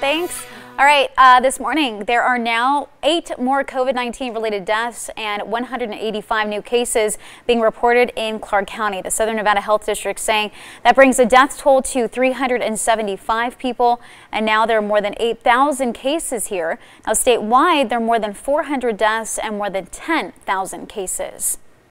Thanks. All right, uh, this morning there are now eight more COVID-19 related deaths and 185 new cases being reported in Clark County. The Southern Nevada Health District saying that brings the death toll to 375 people, and now there are more than 8,000 cases here. Now statewide, there are more than 400 deaths and more than 10,000 cases.